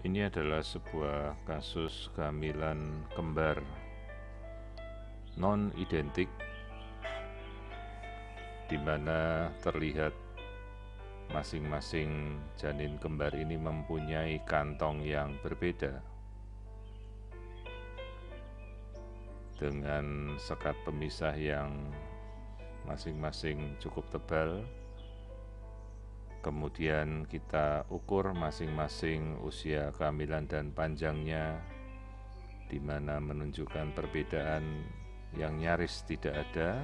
Ini adalah sebuah kasus kehamilan kembar. Non-identik di mana terlihat masing-masing janin kembar ini mempunyai kantong yang berbeda. Dengan sekat pemisah yang masing-masing cukup tebal Kemudian kita ukur masing-masing usia kehamilan dan panjangnya di mana menunjukkan perbedaan yang nyaris tidak ada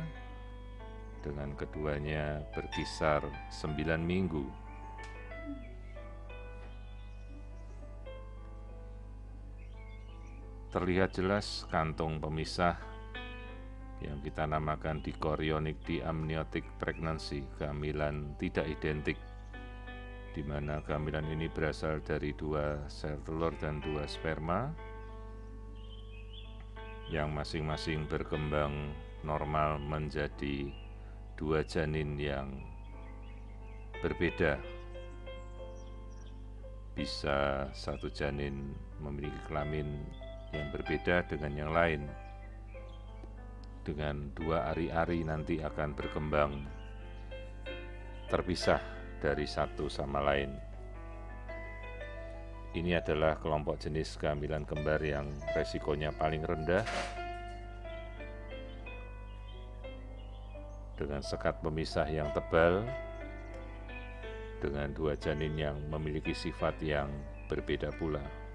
dengan keduanya berkisar 9 minggu. Terlihat jelas kantong pemisah yang kita namakan dichorionic diamniotic pregnancy, kehamilan tidak identik di mana kehamilan ini berasal dari dua sel telur dan dua sperma yang masing-masing berkembang normal menjadi dua janin yang berbeda. Bisa satu janin memiliki kelamin yang berbeda dengan yang lain. Dengan dua ari-ari nanti akan berkembang terpisah dari satu sama lain. Ini adalah kelompok jenis kehamilan kembar yang resikonya paling rendah dengan sekat pemisah yang tebal dengan dua janin yang memiliki sifat yang berbeda pula.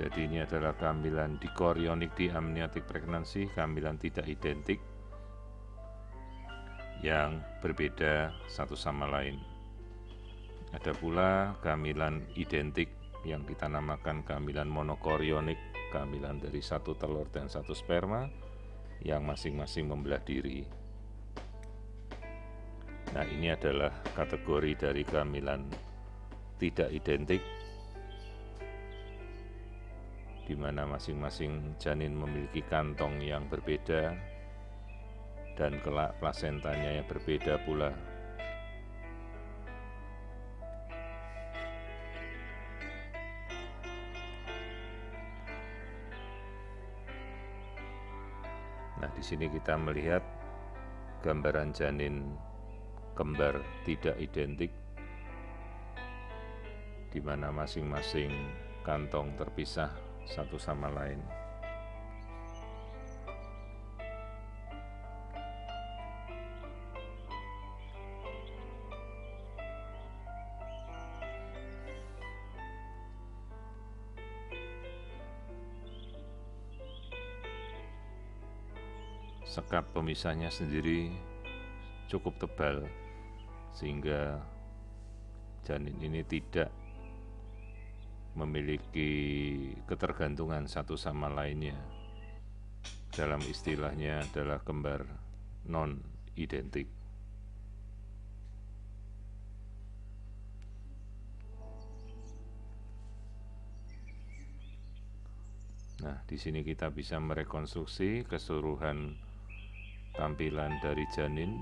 Jadi ini adalah kehamilan dikorionik di amniotic pregnancy, kehamilan tidak identik yang berbeda satu sama lain. Ada pula kehamilan identik yang kita namakan kehamilan monokorionik, kehamilan dari satu telur dan satu sperma yang masing-masing membelah diri. Nah, ini adalah kategori dari kehamilan tidak identik di mana masing-masing janin memiliki kantong yang berbeda dan kelak plasentanya yang berbeda pula. Nah, di sini kita melihat gambaran janin kembar tidak identik di mana masing-masing kantong terpisah satu sama lain. Sekat pemisahnya sendiri cukup tebal sehingga janin ini tidak memiliki ketergantungan satu sama lainnya. Dalam istilahnya adalah kembar non identik. Nah, di sini kita bisa merekonstruksi keseluruhan tampilan dari janin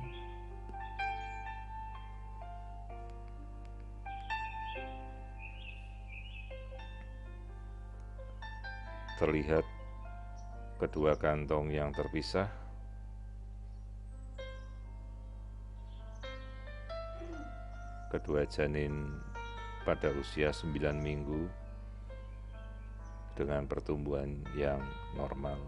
terlihat kedua kantong yang terpisah kedua janin pada usia 9 minggu dengan pertumbuhan yang normal.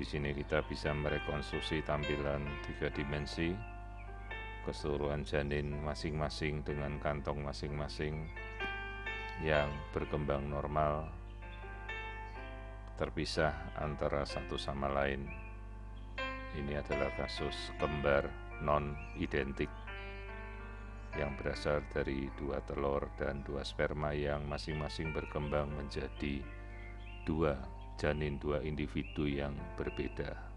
Di sini kita bisa merekonstruksi tampilan tiga dimensi keseluruhan janin masing-masing dengan kantong masing-masing yang berkembang normal terpisah antara satu sama lain. Ini adalah kasus kembar non-identik yang berasal dari dua telur dan dua sperma yang masing-masing berkembang menjadi dua janin dua individu yang berbeda.